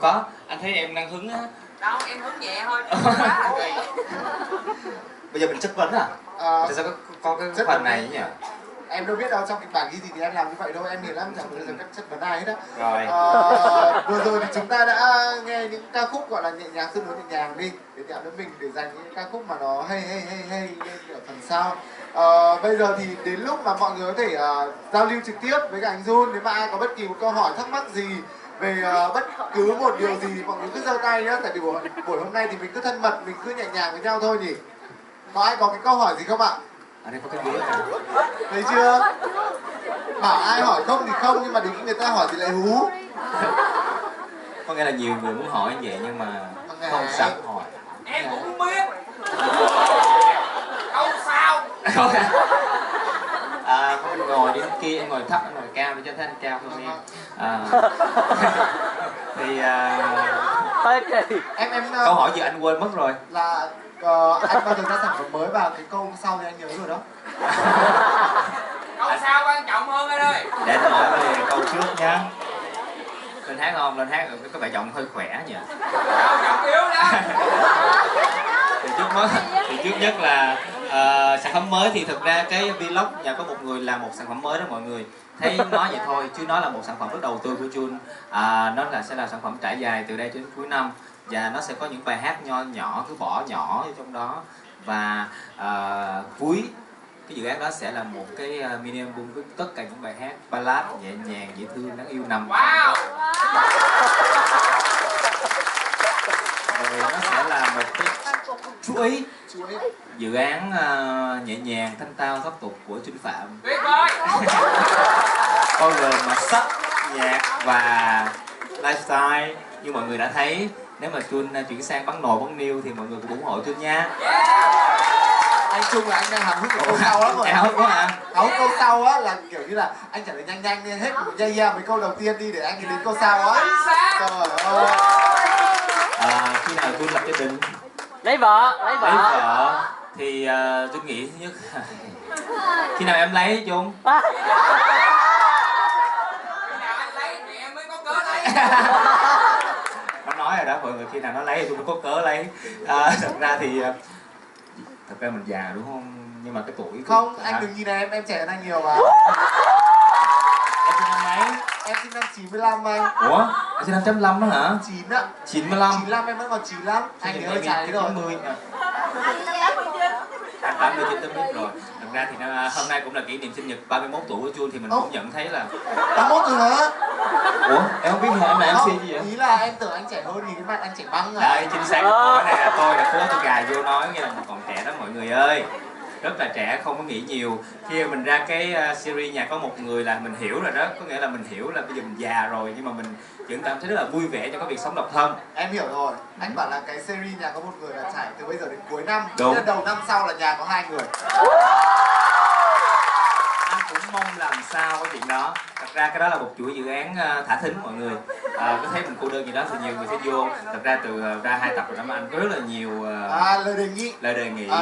có. Anh thấy em đang hứng á. Đâu em hứng nhẹ thôi kỳ bây giờ mình chất vấn à? Ờ, tại sao có, có cái chất phần vấn này đi. nhỉ? Em đâu biết đâu trong kịch bản ghi gì thì em làm như vậy đâu em hiểu lắm chẳng bao giờ các chất vấn ai hết á. Rồi. Ờ, vừa rồi thì chúng ta đã nghe những ca khúc gọi là nhẹ nhàng tương đối nhẹ nhàng đi để tạo đến mình để dành những ca khúc mà nó hay hay hay hay lên ở phần sau. Ờ, bây giờ thì đến lúc mà mọi người có thể ờ, giao lưu trực tiếp với cả anh Jun nếu mà ai có bất kỳ một câu hỏi thắc mắc gì về ờ, bất cứ một điều gì thì mọi người cứ giơ tay nhá. Tại vì buổi, buổi hôm nay thì mình cứ thân mật mình cứ nhẹ nhàng với nhau thôi nhỉ. Có ai có cái câu hỏi gì không ạ? Ở đây có cái này. thấy chưa? Bảo ai hỏi không thì không nhưng mà đến khi người ta hỏi thì lại hú. Có nghĩa là nhiều người muốn hỏi như vậy nhưng mà không dám hỏi. Em cũng không biết. Câu sao không à ngồi đi kia em ngồi thấp em ngồi cao để cho thấy anh cao hơn em. À, thì à, kỳ em em câu hỏi gì anh quên mất rồi. là ờ, anh bao giờ ra sản phẩm mới vào cái câu sau thì anh nhớ rồi đó. Câu sao quan trọng hơn anh ơi. Để anh hỏi về câu trước nhá. Lên hát không? Lên hát có vẻ giọng hơi khỏe nhỉ. Giọng yếu đó. Thì trước mắt thì trước nhất là Ờ, sản phẩm mới thì thực ra cái vlog nhà có một người làm một sản phẩm mới đó mọi người. Thấy nói vậy thôi chứ nó là một sản phẩm rất đầu tư của Jun. À, nó là sẽ là sản phẩm trải dài từ đây đến cuối năm. Và nó sẽ có những bài hát nho nhỏ cứ bỏ nhỏ ở trong đó. Và à, cuối cái dự án đó sẽ là một cái ờ, mini album với tất cả những bài hát ballad nhẹ nhàng dễ thương đáng yêu nằm wow rồi nó sẽ là một cái chú ý. Dự án à, nhẹ nhàng thanh tao thoát tục của Trinh Phạm. Tuyệt vời. Bao gồm mà sắc nhạc và lifestyle. Như mọi người đã thấy nếu mà Jun à, chuyển sang bắn nồi bắn niêu thì mọi người cũng ủng hộ Jun nha. Anh trung là anh đang hào hức ở câu sau lắm rồi. Em hức quá hả? Hào hức câu sau á là kiểu như là anh trả lời nhanh nhanh hết một yeah yeah mấy câu đầu tiên đi để anh đến câu sau á. Trời ơi à, khi nào Jun lập gia đình lấy vợ lấy lấy vợ. Vợ thì uh, Jun nghĩ thứ nhất khi nào em lấy Jun À, khi nào anh lấy thì em mới có cớ lấy nó nói rồi đó mọi người khi nào nó lấy thì tôi mới có cớ lấy. À, thật ra thì à, thật ra mình già đúng không? Nhưng mà cái tuổi không anh đừng nhìn này em em trẻ hơn anh nhiều mà. Em sinh năm mấy em sinh năm 95 anh. Ủa? Em sinh năm chấm năm đó hả? 9 á 95 95 em vẫn còn 9 lắm. Anh thì hơi trái rồi. 90 à. À, 89 tới biết rồi. Thật ra thì nó, hôm nay cũng là kỷ niệm sinh nhật 31 tuổi của Jun thì mình Ồ. cũng nhận thấy là 81 rồi hả? Ủa? Em không biết hả em là MC gì vậy? ý là em tưởng anh trẻ hơn thì cái mặt anh trẻ băng à. Đấy chính xác. Cái này là tôi là cố tôi gài vô nói nghĩa là còn trẻ đó mọi người ơi rất là trẻ không có nghĩ nhiều. Khi mình ra cái uh, series nhà có một người là mình hiểu rồi đó có nghĩa là mình hiểu là bây giờ mình già rồi nhưng mà mình vẫn cảm thấy rất là vui vẻ cho cái việc sống độc thân. Em hiểu rồi. Anh bảo là cái series nhà có một người là trải từ bây giờ đến cuối năm. Đúng. Đầu năm sau là nhà có hai người mong làm sao cái chuyện đó. Thật ra cái đó là một chuỗi dự án ờ, thả thính mọi người. Ờ, có thấy mình cô đơn gì đó thì nhiều người sẽ vô. Thật ra từ ờ, ra hai tập rồi đó mà anh có rất là nhiều ờ, à lời đề nghị. lời đề nghị À.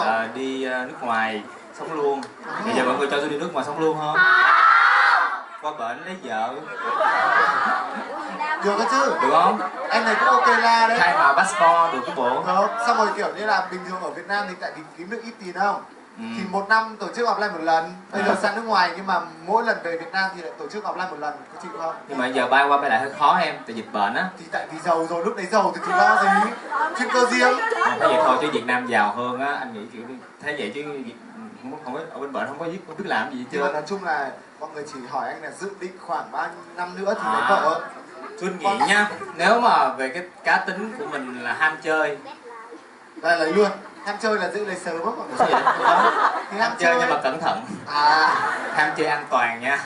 ờ, đi ờ, nước ngoài sống luôn. Bây giờ mọi người cho tôi đi nước ngoài sống luôn không. Qua bển lấy vợ. Được đó chứ? Được không? Em này cũng ok la đấy. Khai màu passport được cái bộ? Được xong rồi kiểu như là bình thường ở Việt Nam thì tại vì kiếm được ít tiền không ừ. thì một năm tổ chức offline một lần. Bây giờ sang nước ngoài nhưng mà mỗi lần về Việt Nam thì lại tổ chức offline một lần. Có chịu không? Nhưng mà giờ bay qua bay lại hơi khó em tại dịch bệnh á. Thì tại vì giàu rồi lúc đấy giàu thì thì lo gì? Chuyên cơ riêng. Thế vậy thôi chứ Việt Nam giàu hơn á anh nghĩ kiểu thế vậy chứ không, có- không có ở bên bển không có biết không biết làm gì trơn. nói chung là mọi người chỉ hỏi anh là dự định khoảng bao năm nữa thì lấy À. vợ. Xuân nghĩ nha. Nếu mà về cái cá tính của mình là ham chơi đây lấy luôn ham chơi là giữ lấy sớm á mọi người. Thì ham chơi nhưng mà cẩn thận. À. Ham chơi an toàn nha.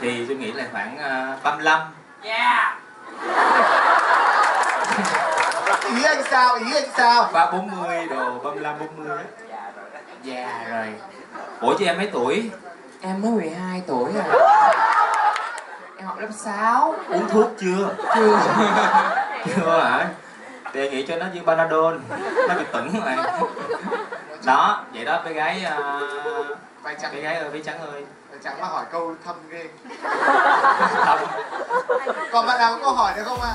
Thì tôi nghĩ là khoảng uh, 35 yeah. Ý anh sao? Ý anh sao? ba 40 đồ 35 40 á. Già rồi. Ủa chứ em mấy tuổi? Em mới 12 tuổi à. Em học lớp 6 uống thuốc chưa? Chưa. Chưa hả đề nghị cho nó như panadol. Nó bị tửng rồi đó vậy đó bé gái uh, Vai trắng bé gái ơi bé trắng ơi. trắng mà hỏi câu thâm ghê Không. còn bạn nào có câu hỏi nữa không ạ